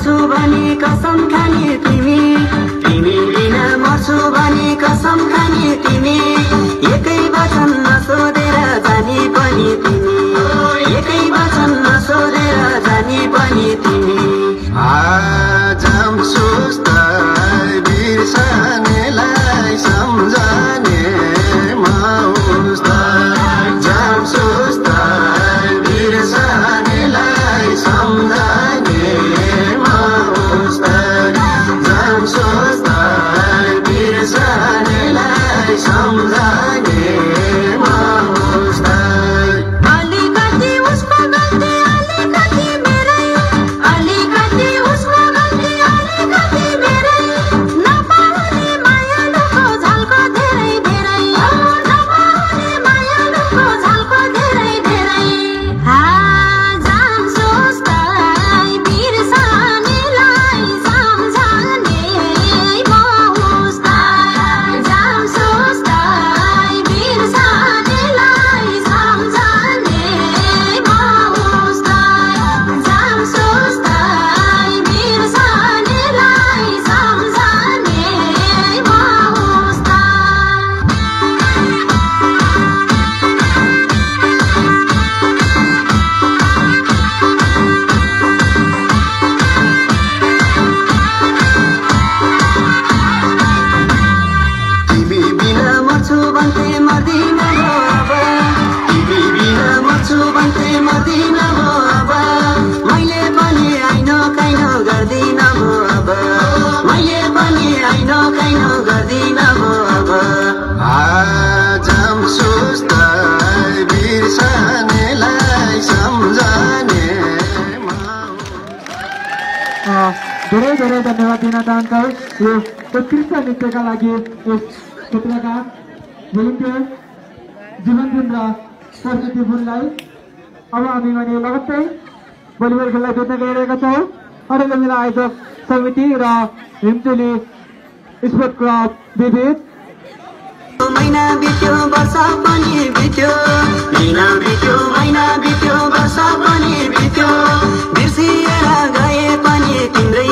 मर्छु भने कसम खाने तिमी। तिमी बिन मर्छु भने कसम खाने तिमी। एकै वचन नसोधेर जाने पनि तिमी। एकै वचन नसोधेर जाने पनि तिमी। धेरै धन्यवाद दिन चाहन्छौँ यो उत्कृष्ट नृत्यका लागि यस क्षेत्रका भोलिन्टियर जीवनपुन र सरस्वती फुललाई अब हामी भने लगत्तै भलिबल खेललाई जोत्न गइरहेका छौँ अरूको मेला आयोजक समिति र हिमचोली स्पोर्ट क्लब विविध महिना बित्यो वर्ष पनि बित्यो। महिना बित्यो महिना बित्यो वर्ष पनि बित्यो। बिर्सिएर गए पनि तिम्रै